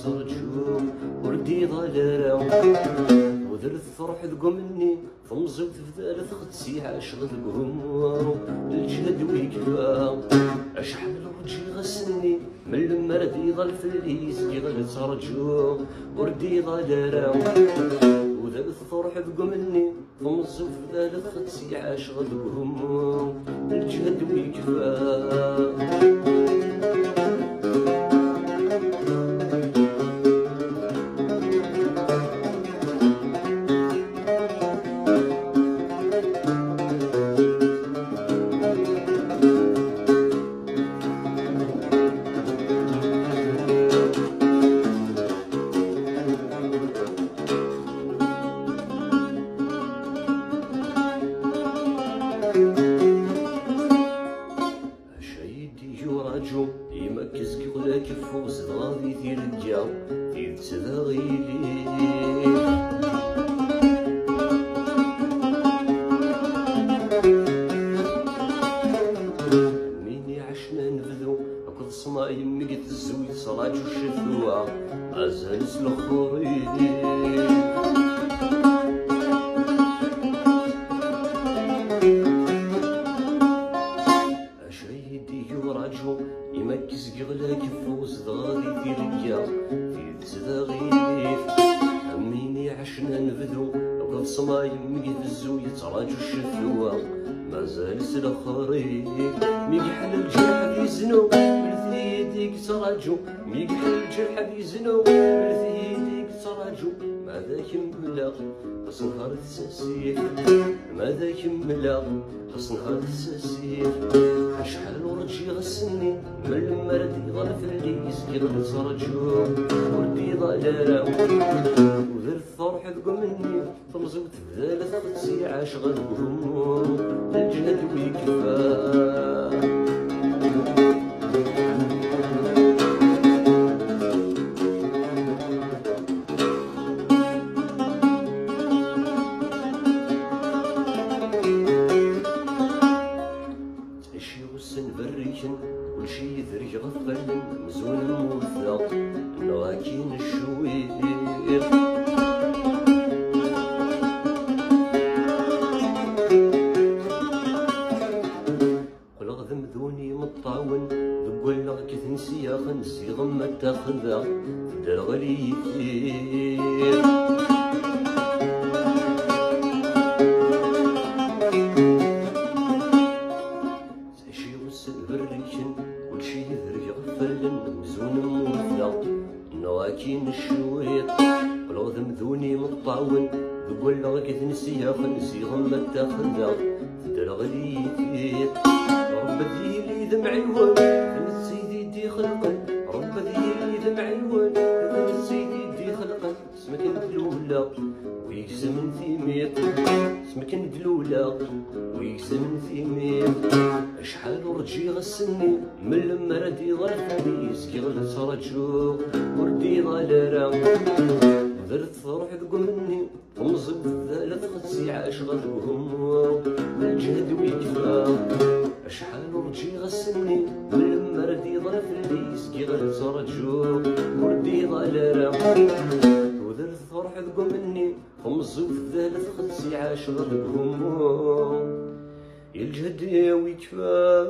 قلت ترجو وردي ظل وذرت فرح ذقو مني فمزو تفذالت خدسي عاش غذقهم الجهد ويكفى أشحال رجي غسني من لما ردي ظل فليس قلت ترجو وردي ظل وذرت فرح ذقو مني فمزو تفذالت خدسي عاش غذقهم الجهد ويكفى يراجو يمكز كي ولا كفوز غادي في نبذو أكل صما يمك تزوي صراج الشثوة ازهل سلخوري. صما يمي تزو يتراجو الشثوة مازال سلخري ميقحل الجرح بيزنو مرث يديك تراجو ميقحل الجرح بيزنو مرث يديك تراجو ماذا كملا بس نهار تساسير ماذا كملا بس نهار تساسير شحال ورجي غسني من المرد يغلف اللي يسقي غنصرجو وردي ضلالة وذرت فرح ذقو مني فمزوت بذالة خدسي عاش غنقوم الجهد ويكفى مزون موثق الشوير يا خنسي غمة تاخذا درغلي تعيشي والسن بريكن كل شي يذري غفل مزون موثق نواكين الشويط قلوذ مذوني مطاون ذقول لغ كثنسي يا خنسي غمة تاخذا درغلي يثير رب ذيلي دمعي دي خلقا رب ذيلي دمعي ون فن سيدي دي خلقا. اسمك دلولا ويقسم ثيميت اسمك دلولا ويقسم ثيميت أشحال رجي غسني من لما ردي ظرفني يسكي غلس رجو وردي ظلرا درت فرح ذقو مني ومزق ثالث خدسي عاش غدوهم الجهد ويكفى. أشحال رجي غسني من لما ردي ظرف اللي يسكي غلس رجو وردي ظلرا ودرت فرح ذقو مني. ومزق ثالث خدسي عاش غدوهم الجهد ويكفى